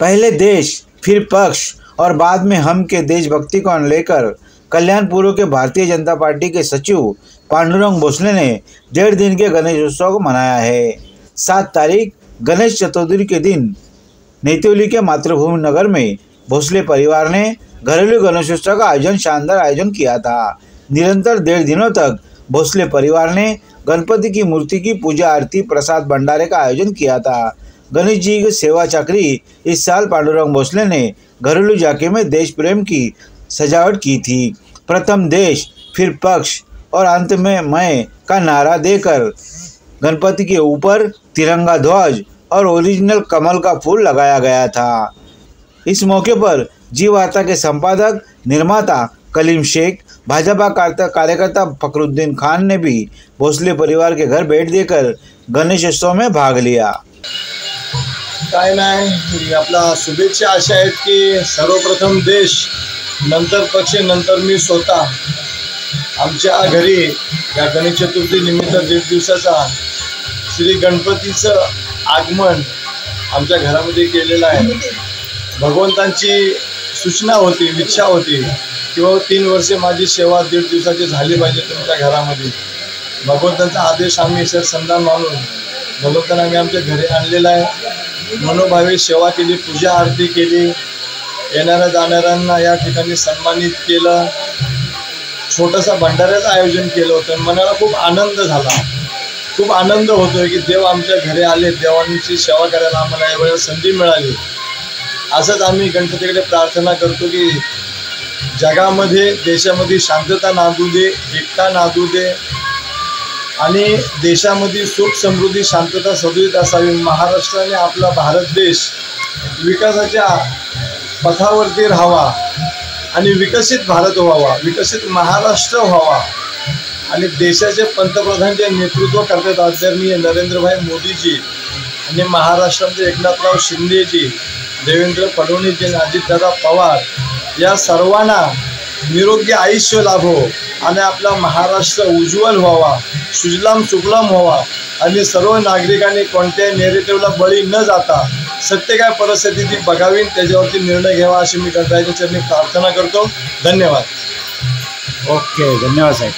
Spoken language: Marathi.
पहले देश, फिर पक्ष और बाद में हम के देशभक्ति को लेकर कल्याणपुर के भारतीय जनता पार्टी के सचिव पांडुरंग भोसले ने डेढ़ दिन के गणेश उत्सव को मनाया है। सात तारीख, गणेश चतुर्थी के दिन नेतोली के मातृभूमि नगर में भोसले परिवार ने घरेलू गणेशोत्सव का आयोजन, शानदार आयोजन किया था। निरंतर डेढ़ दिनों तक भोसले परिवार ने गणपति की मूर्ति की पूजा, आरती, प्रसाद, भंडारे का आयोजन किया था। गणेश जी की सेवा चाकरी इस साल पांडुरंग भोसले ने घरेलू जाके में देश प्रेम की सजावट की थी। प्रथम देश, फिर पक्ष और अंत में मैं का नारा देकर गणपति के ऊपर तिरंगा ध्वज और ओरिजिनल कमल का फूल लगाया गया था। इस मौके पर जी वार्ता के संपादक, निर्माता कलीम शेख, भाजपा कार्यकर्ता फकरुद्दीन खान ने भी भोसले परिवार के घर भेट देकर गणेशोत्सव में भाग लिया। काय नाही. आपला शुभेच्छा अशा आहेत की सर्वप्रथम देश नंतर पक्ष नंतर मी स्वतः. आमच्या घरी या गणेश चतुर्थी निमित्त दीड दिवसाचा श्री गणपतीचं आगमन आमच्या घरामध्ये केलेलं आहे. भगवंतांची सूचना होती इच्छा होती किंवा तीन वर्षे माझी सेवा दीड दिवसाची झाली पाहिजे तुमच्या घरामध्ये. भगवंतांचा आदेश आम्ही सर संधान मानून भगवंतांना आम्ही आमच्या घरी आणलेला आहे. मनोभावे सेवा केली पूजा आरती केली येणाऱ्या जाणाऱ्यांना या ठिकाणी सन्मानित केलं. छोटंसं भंडाऱ्याचं आयोजन केलं होतं. मनाला खूप आनंद झाला. खूप आनंद होतोय की देव आमच्या घरी आले देवांची सेवा करायला आम्हाला यावेळेला संधी मिळाली. असंच आम्ही गणपतीकडे प्रार्थना करतो की जगामध्ये देशामध्ये शांतता नांदू दे एकता नांदू दे. आणि देशामध्ये सुख समृद्धी शांतता सदुरीत असावी. महाराष्ट्राने आपला भारत देश विकासाच्या पथावरती राहावा आणि विकसित भारत व्हावा विकसित महाराष्ट्र व्हावा. आणि देशाचे पंतप्रधान जे नेतृत्व करतात आदरणीय नरेंद्रभाई मोदीजी आणि महाराष्ट्रामध्ये एकनाथराव शिंदेजी देवेंद्र फडणवीसजी अजितदादा पवार या सर्वांना निरोगी आयुष्य लाभो आणि आपला महाराष्ट्र उज्ज्वल व्हावा सुजलाम सुफलाम व्हावा आणि सर्व नागरिकांनी कोणत्याही नेरेटिव्हला बळी न जाता सत्य काय परिस्थिती ती बघावी त्याच्यावरती निर्णय घ्यावा अशी मी करता चरणी प्रार्थना करतो. धन्यवाद. ओके धन्यवाद साहेब.